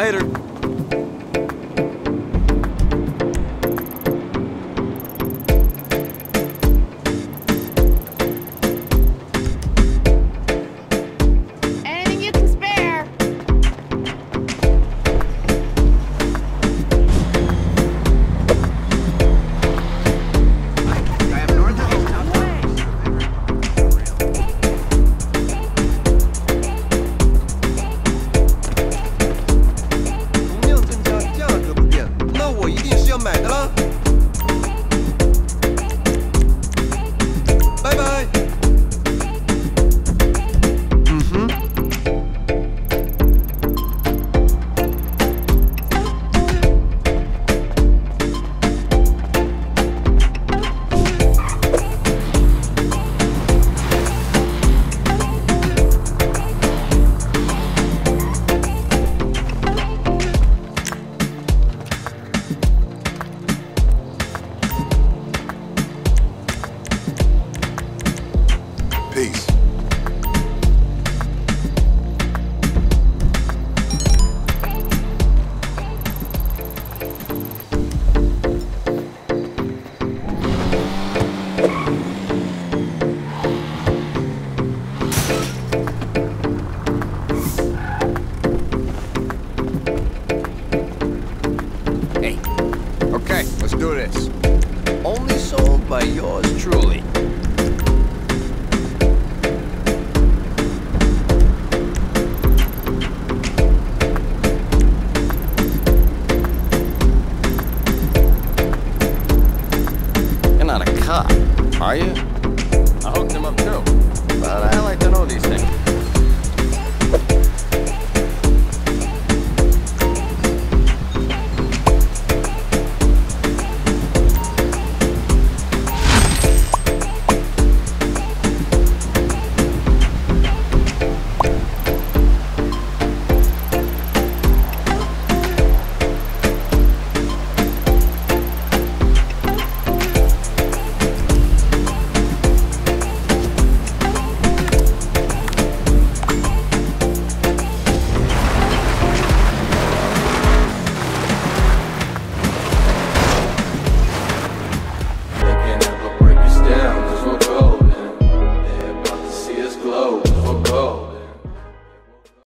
Later. do this. Only sold by yours truly. You're not a cop, are you? I hooked him up too. But I like to know these things.